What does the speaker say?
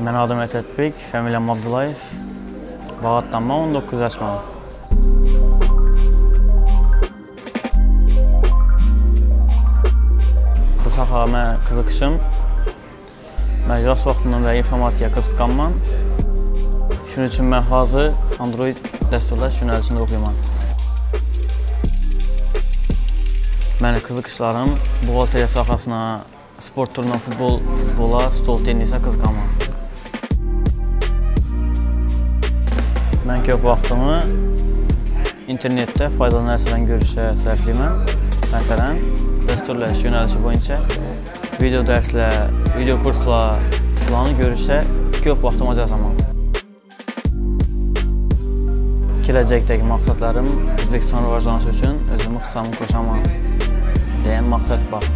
Mən adım Əsədbek, familiyam Abdullayev. Bağatdanma 19 yaşım. Bu mən qızıqışım. Mən yaş vaxtından və informatikaya qızıqqanman. Şunun üçün mən hazır Android dəsturlar yönəlişində oxuyuram. Mənim qızıqışlarım buğalteriya sahəsinə, sport turuna, futbol, futbola, stol tennisə qızıqanman. Mən köp vaxtımı internetdə faydalı nərsədən görüşə sərfləyirəm. Məsələn, dəsturləş yönəlişi boyunca video dərslər, video kurslar filanı görüşə köp vaxtımı harcamam. Gələcəkdəki məqsədlərim Özbəkistan rivajlanışı üçün özümü xısamı qoşamam deyən məqsəd var.